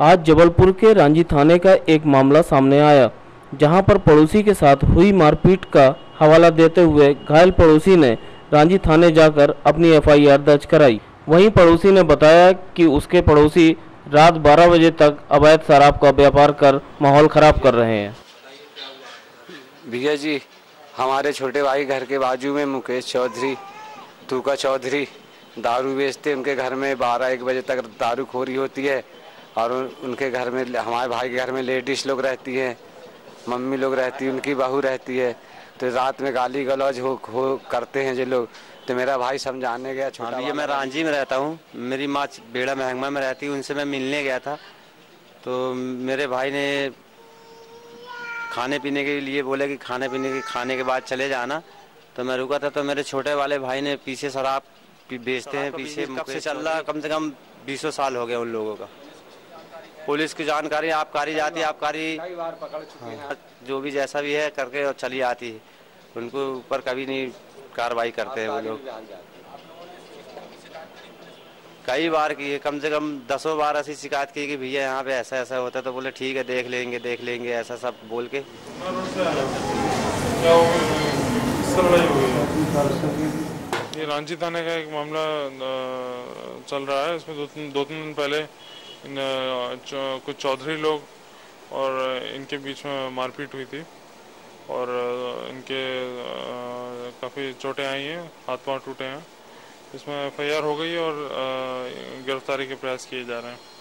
आज जबलपुर के रांझी थाने का एक मामला सामने आया, जहाँ पर पड़ोसी के साथ हुई मारपीट का हवाला देते हुए घायल पड़ोसी ने रांझी थाने जाकर अपनी एफआईआर दर्ज कराई। वहीं पड़ोसी ने बताया कि उसके पड़ोसी रात 12 बजे तक अवैध शराब का व्यापार कर माहौल खराब कर रहे हैं। भैया जी, हमारे छोटे भाई घर के बाजू में मुकेश चौधरी, तूका चौधरी, दारू बेचते उनके घर में बारह एक बजे तक दारू खोरी होती है। और उनके घर में हमारे भाई के घर में लेडीज़ लोग रहती हैं मम्मी लोग रहती है उनकी बहू रहती है तो रात में गाली गलौज हो, हो करते हैं जो लोग। तो मेरा भाई समझाने गया छोटा ये मैं रांझी में रहता हूँ। मेरी माँ बेड़ा महंगमा में रहती है उनसे मैं मिलने गया था। तो मेरे भाई ने खाने पीने के लिए बोले कि खाने पीने के खाने के बाद चले जाना। तो मैं रुका था तो मेरे छोटे वाले भाई ने पीछे शराब बेचते हैं पीछे कब से चल रहा कम से कम बीसों साल हो गए उन लोगों का। पुलिस की जानकारी आपकारी जाती है आपकारी हाँ, जो भी जैसा भी है करके और चली आती है। उनको ऊपर कभी नहीं कार्रवाई करते हैं वो लोग। कई बार की है। कम से कम दसों बार ऐसी शिकायत की कि भैया यहाँ पे ऐसा ऐसा होता है तो बोले ठीक है देख लेंगे देख लेंगे ऐसा सब बोल के। ये रांची थाने का एक मामला चल रहा है। इसमें दो तीन दो तीन दिन पहले कुछ चौधरी लोग और इनके बीच में मारपीट हुई थी और इनके काफ़ी चोटें आई हैं हाथ पाँव टूटे हैं। इसमें एफआईआर हो गई और गिरफ्तारी के प्रयास किए जा रहे हैं।